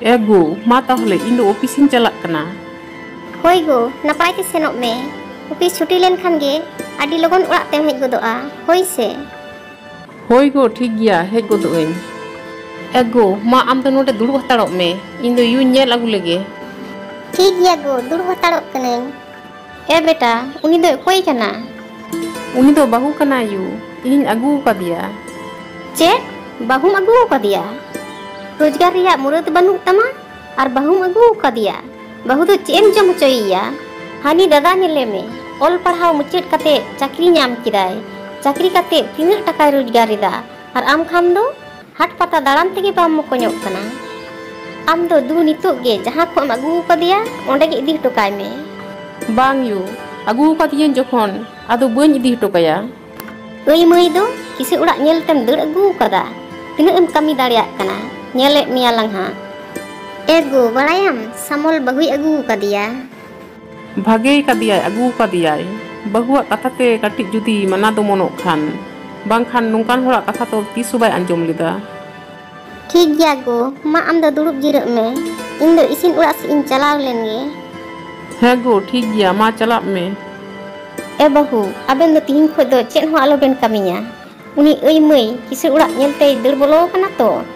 ᱮ ᱜᱚ ᱢᱟ ᱛᱟᱦᱚᱞᱮ ᱤᱧ ᱫᱚ ᱚᱯᱷᱤᱥ ᱤᱧ ᱪᱟᱞᱟᱜ ᱠᱟᱱᱟ ᱦᱳᱭ ᱜᱚ ᱱᱟᱯᱟᱭ ᱛᱮ ᱥᱮᱱᱚᱜ ᱢᱮ ᱚᱯᱷᱤᱥ ᱪᱷᱩᱴᱤ ᱞᱮᱱᱠᱷᱟᱱ ᱜᱮ ᱟᱹᱰᱤ ᱞᱚᱜᱚᱱ ᱚᱲᱟᱜ ᱛᱮᱢ ᱦᱮᱡ ᱜᱚᱫᱚᱜᱼᱟ ᱦᱳᱭ ᱥᱮ ᱦᱳᱭ ᱜᱚ ᱴᱷᱤᱠ ᱜᱮᱭᱟ ᱦᱮᱡ ᱜᱚᱫᱚᱜ ᱟᱹᱧ ᱮ ᱜᱚ ᱢᱟ ᱟᱢ ᱫᱚ ᱱᱚᱰᱮ ᱫᱩᱲᱩᱵ ᱦᱟᱛᱟᱲᱚᱜ ᱢᱮ ᱤᱧ ᱫᱚ ᱭᱩᱧ ᱧᱮᱞ ᱟᱹᱜᱩ ᱞᱮᱜᱮ ᱴᱷᱤᱠ ᱜᱮᱭᱟ ᱜᱚ ᱫᱩᱲᱩᱵ ᱦᱟᱛᱟᱲᱚᱜ ᱠᱟᱹᱱᱟᱹᱧ ᱮ ᱵᱮᱴᱟ ᱩᱱᱤ ᱫᱚ ᱚᱠᱚᱭ ᱠᱟᱱᱟ ᱩᱱᱤ ᱫᱚ ᱵᱟᱹᱦᱩ ᱠᱟᱱᱟᱭ ᱭᱩ ᱤᱧ ᱟᱹᱜᱩ ᱟᱠᱟᱫᱮᱭᱟ ᱪᱮᱫ ᱵᱟᱹᱦᱩᱢ ᱟᱹᱜᱩ ᱟᱠᱟᱫᱮᱭᱟ ᱨᱳᱡᱽᱜᱟᱨ ᱨᱮᱭᱟᱜ ᱢᱩᱨᱟᱹᱫ ᱵᱟᱹᱱᱩᱜ ᱛᱟᱢᱟ ᱟᱨ ᱵᱟᱹᱦᱩᱢ ᱟᱹᱜᱩ ᱟᱠᱟᱫᱮᱭᱟ ᱵᱟᱹᱦᱩ ᱫᱚ ᱪᱮᱫ ᱮᱢ ᱡᱚᱢ ᱦᱚᱪᱚᱭᱮᱭᱟ ᱦᱟᱹᱱᱤ ᱫᱟᱫᱟ ᱧᱮᱞᱮᱢᱮ ᱚᱞ ᱯᱟᱲᱦᱟᱣ ᱢᱩᱪᱟᱹᱫ ᱠᱟᱛᱮ ᱪᱟᱹᱠᱨᱤ ᱧᱟᱢ ᱠᱮᱫᱟᱭ ᱪᱟᱹᱠᱨᱤ ᱠᱟᱛᱮ ᱛᱤᱱᱟᱹᱜ ᱴᱟᱠᱟᱭ ᱨᱳᱡᱽᱜᱟᱨ ᱮᱫᱟ ᱟᱨ ᱟᱢ ᱠᱷᱟᱱ ᱫᱚ ᱦᱟᱴ ᱯᱟᱛᱟ ᱫᱟᱬᱟᱱ ᱛᱮᱜᱮ ᱵᱟᱢ ᱢᱚᱠᱚᱧᱚᱜ ᱠᱟᱱᱟ ᱟᱢ ᱫᱚ ᱫᱩ ᱱᱤᱛᱚᱜ ᱜᱮ ᱡᱟᱦᱟᱸ ᱠᱷᱚᱱ ᱮᱢ ᱟᱹᱜᱩ ᱟᱠᱟᱫᱮᱭᱟ ᱚᱸᱰᱮ ᱜᱮ ᱤᱫᱤ ᱦᱚᱴᱚ ᱠᱟᱭ ᱢᱮ ᱵᱟᱝ ᱭᱩ ᱟᱹᱜᱩ ᱟᱠᱟᱫᱤᱭᱟᱹᱧ ᱡᱚᱠᱷᱚᱱ ᱟᱫᱚ ᱵᱟᱹᱧ ᱤᱫᱤ ᱦᱚᱴᱚ ᱠᱟᱭᱟ ᱟᱹᱭ ᱢᱟᱹᱭ ᱫᱚ ᱠᱤᱥᱟᱹ ᱚᱲᱟᱜ ᱧᱮᱞ ᱛᱮᱢ ᱫᱟᱹᱲ ᱟᱹᱜᱩ ᱟᱠᱟᱫᱟ ᱛᱤᱱᱟᱹᱜ ᱮᱢ ᱠᱟᱹᱢᱤ ᱫᱟᱲᱮᱭᱟᱜ ᱠᱟᱱᱟ nyelek mia langha. Ego balayam samol bagui agu kadia. Bagai kadia agu kadia. Bahua kata te kati judi mana do mono kan. Bang kan nungkan hura kata to tisu bay anjom lida. Tik ya go ma am da duruk jirak me. Indo isin uras in calau lenge. Hego tik ya ma calap me. E bahu aben do tihin kodo cen hua lo ben kaminya. Uni ei mei kisir urak nyentei dur bolo kanato. to.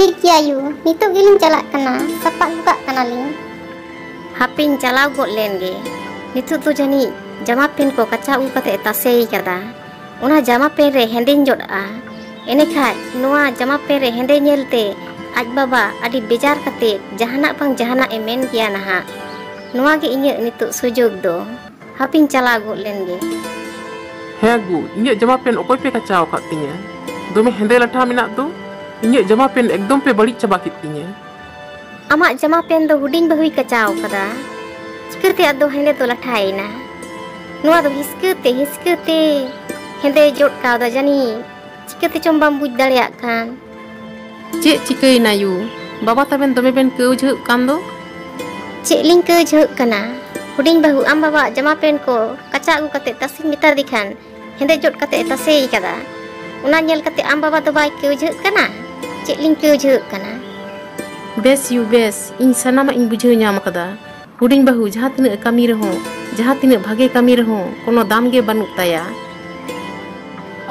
Kiki kiyayu, itu giling calak kena, sepak buka kena ling. Hapin calak gok len ge. Itu tu jani, jama pin ko kaca u kata etasei kata. Una jama pin re hendin jod a. Ini kai, nua jama pin re hendin yel te. Aj baba adi bejar kate, jahana pang jahana emen kia naha. Nua ge inye ini sujuk do. Hapin calak gok len ge. Hei aku, inget jama pin okoi pe kaca u kat tinya. Dumi hendin latah minat tu. Inyo jama pen ekdom pe balik coba kitinya. Ama jama pen bahui kacau kata. Skirte adu hande tu latai na. Nua tu hiskirte hiskirte. jod kau tu jani. Skirte coba mbuj dalek kan. Cik cikai na yu. Bapa kan tu pen tu pen Cik ling kau jeh Huding bahu am bapa jama ko kacau aku tasik mitar dikan. Hande jod kata tasik kata. Unanyal kata am bapa tu baik kau jeh ᱪᱮᱫ ᱞᱤᱧ ᱵᱩᱡᱷᱟᱹᱜ ᱠᱟᱱᱟ ᱵᱮᱥ ᱭᱩ ᱵᱮᱥ ᱤᱧ ᱥᱟᱱᱟᱢᱟᱜ ᱤᱧ ᱵᱩᱡᱷᱟᱹᱣ ᱧᱟᱢ ᱟᱠᱟᱫᱟ ᱦᱩᱰᱤᱧ ᱵᱟᱹᱦᱩ ᱡᱟᱦᱟᱸ ᱛᱤᱱᱟᱹᱜ ᱠᱟᱹᱢᱤ ᱨᱮᱦᱚᱸ ᱡᱟᱦᱟᱸ ᱛᱤᱱᱟᱹᱜ ᱵᱷᱟᱜᱮ ᱠᱟᱹᱢᱤ ᱨᱮᱦᱚᱸ ᱠᱳᱱᱳ ᱫᱟᱢ ᱜᱮ ᱵᱟᱹᱱᱩᱜ ᱛᱟᱭᱟ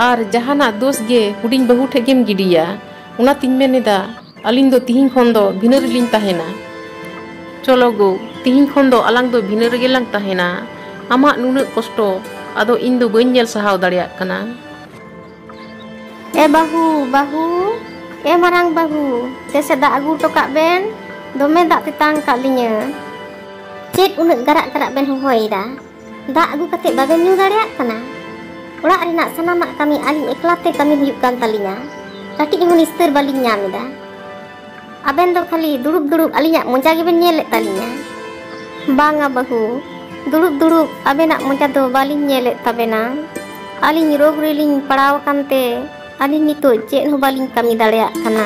ᱟᱨ ᱡᱟᱦᱟᱱᱟᱜ ᱫᱳᱥ ᱜᱮ ᱦᱩᱰᱤᱧ ᱵᱟᱹᱦᱩ ᱴᱷᱮᱡ ᱜᱮᱢ ᱜᱤᱰᱤᱭᱟ ᱚᱱᱟᱛᱤᱧ ᱢᱮᱱᱮᱫᱟ ᱟᱹᱞᱤᱧ ᱫᱚ ᱛᱤᱦᱤᱧ ᱠᱷᱚᱱ ᱫᱚ ᱵᱷᱤᱱᱟᱹ ᱨᱮᱞᱤᱧ ᱛᱟᱦᱮᱱᱟ ᱪᱚᱞᱚ ᱜᱳ ᱛᱤᱦᱤᱧ ᱠᱷᱚᱱ ᱫᱚ ᱟᱞᱟᱝ ᱫᱚ ᱵᱷᱤᱱᱟᱹ ᱨᱮᱜᱮᱞᱟᱝ ᱛᱟᱦᱮᱱᱟ ᱟᱢᱟᱜ ᱱᱩᱱᱟᱹᱜ ᱠᱚᱥᱴᱚ ᱟᱫᱚ ᱤᱧ ᱫᱚ ᱵᱟᱹᱧ ᱧᱮᱞ ᱥᱟᱦᱟᱣ ᱫᱟᱲᱮᱭᱟᱜ ᱠᱟᱱᱟ ᱮ ᱵᱟᱹᱦᱩ ᱵᱟᱹᱦᱩ eh marang bahu dia sedak agu tokak ben domen tak titang kak binya cik unut garak-garak ben huhoi dah dak agu ketik bagan nyu gariak kena ula ari nak sana mak kami alin iklate kami hiupkan talinya kaki ingun istir balinya mida aben do kali duruk-duruk alinya muncagi ben nyelek talinya bang abahu duruk-duruk abenak nak muncat do balin nyelek tabena alin rogriling padawakan teh ᱟᱹᱞᱤᱧ ᱱᱤᱛᱚᱜ ᱪᱮᱫ ᱦᱚᱸ ᱵᱟᱹᱞᱤᱧ ᱠᱟᱹᱢᱤ ᱫᱟᱲᱮᱭᱟᱜ ᱠᱟᱱᱟ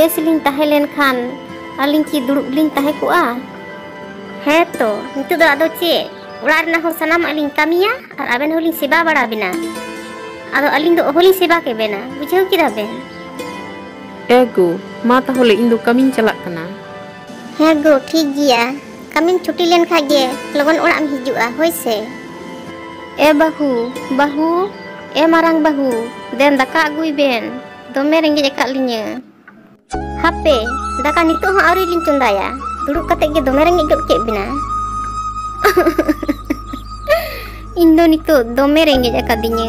ᱵᱮᱥ ᱞᱤᱧ ᱛᱟᱦᱮᱸ ᱞᱮᱱᱠᱷᱟᱱ ᱟᱹᱞᱤᱧ ᱠᱤ ᱫᱩᱲᱩᱵ ᱞᱤᱧ ᱛᱟᱦᱮᱸ ᱠᱚᱜᱼᱟ ᱦᱮᱸ ᱛᱚ ᱱᱤᱛᱚᱜ ᱫᱚ ᱟᱫᱚ ᱪᱮᱫ ᱚᱲᱟᱜ ᱨᱮᱱᱟᱜ ᱦᱚᱸ ᱥᱟᱱᱟᱢᱟᱜ ᱞᱤᱧ ᱠᱟᱹᱢᱤᱭᱟ ᱟᱨ ᱟᱵᱮᱱ ᱦᱚᱸᱞᱤᱧ ᱥᱮᱵᱟ ᱵᱟᱲᱟ ᱵᱮᱱᱟ ᱟᱫᱚ ᱟᱹᱞᱤᱧ ᱫᱚ ᱚᱦᱚᱞᱤᱧ ᱥᱮᱵᱟ ᱠᱮᱵᱮᱱᱟ ᱵᱩᱡᱷᱟᱹᱣ ᱠᱮᱫᱟ ᱵᱮᱱ ᱮᱜᱚ ᱢᱟ ᱛᱟᱦᱚᱞᱮ ᱤᱧ ᱫᱚ ᱠᱟᱹᱢᱤᱧ ᱪᱟᱞᱟᱜ ᱠᱟᱱᱟ ᱦᱮᱸ ᱜᱚ ᱴᱷᱤᱠ ᱜᱮᱭᱟ ᱠᱟᱹᱢᱤᱢ ᱪᱷᱩᱴᱤ ᱞᱮᱱᱠᱷᱟᱡ ᱜᱮ ᱞᱚᱜᱚᱱ ᱚᱲᱟᱜ ᱮᱢ ᱦᱤᱡᱩᱜᱼᱟ ᱦᱳᱭ ᱥᱮ ᱮ ᱵᱟᱹᱦᱩ ᱵᱟᱹᱦᱩ e marang bahu den daka gui ben dome ringgit dekat linya HP daka nitu ha ari lincun daya dulu katek ge dome ringgit jok bina Indo nitu dome ringgit dekat linya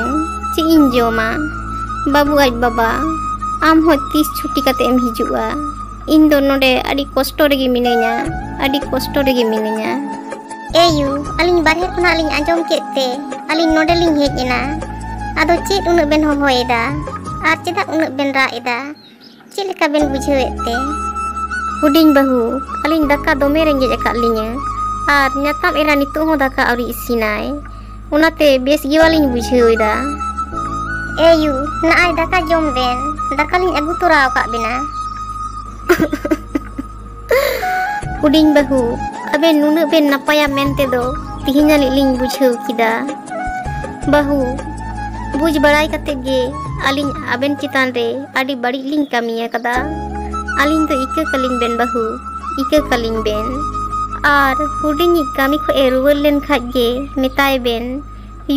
ci injo ma babu aj baba am ho tis cuti kate em hijua Indo nore adi kosto regi minenya adi kosto regi minenya Eyu, aling barhe kuna aling anjom kete, aling nodeling hejena, Ado cik unuk ben hoho eda Ar cidak unuk ben ra eda Cik leka ben bujhe te Uding bahu Aling daka dome renge jaka linya Ar nyatam eran itu ho daka auri isinai unate te bias giwaling bujhe eda Eyu, eh naai daka jom ben Daka ling kak bina Uding bahu ben nunuk ben napaya mente do Tihinya ling bujhe kida Bahu, ᱵᱩᱡᱽ ᱵᱟᱲᱟᱭ ᱠᱟᱛᱮᱫ ᱜᱮ ᱟᱹᱞᱤᱧ ᱟᱵᱮᱱ ᱪᱮᱛᱟᱱ ᱨᱮ ᱟᱹᱰᱤ ᱵᱟᱹᱲᱤᱡ ᱞᱤᱧ ᱠᱟᱹᱢᱤ ᱟᱠᱟᱫᱟ ᱟᱹᱞᱤᱧ ᱫᱚ ᱤᱠᱟᱹ ᱠᱟᱹᱞᱤᱧ ᱵᱮᱱ ᱵᱟᱹᱦᱩ ᱤᱠᱟᱹ ᱠᱟᱹᱞᱤᱧ ᱵᱮᱱ ᱟᱨ ᱦᱩᱰᱤᱧᱤᱡ ᱠᱟᱹᱢᱤ ᱠᱷᱚᱡ ᱮ ᱨᱩᱣᱟᱹᱲ ᱞᱮᱱᱠᱷᱟᱡ ᱜᱮ ᱢᱮᱛᱟᱭ ᱵᱮᱱ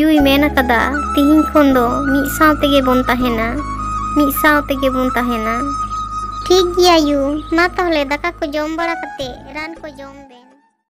ᱭᱩᱭ ᱢᱮᱱ ᱟᱠᱟᱫᱟ ᱛᱤᱦᱤᱧ ᱠᱷᱚᱱ ᱫᱚ ᱢᱤᱫ ᱥᱟᱶ ᱛᱮᱜᱮ ᱵᱚᱱ ᱛᱟᱦᱮᱱᱟ ᱢᱤᱫ ᱥᱟᱶ तक बन ठीक गया यू ना तो दका को जम बड़ा करते रान को जम